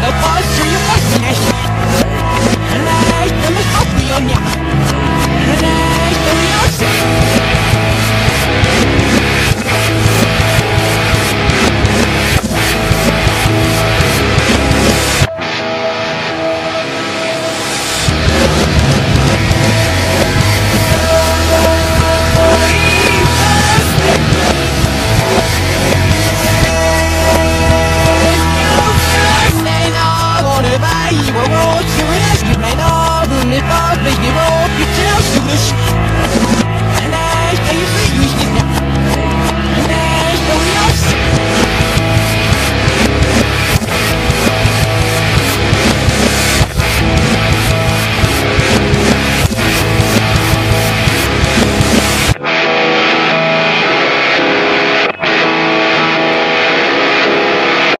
the buzz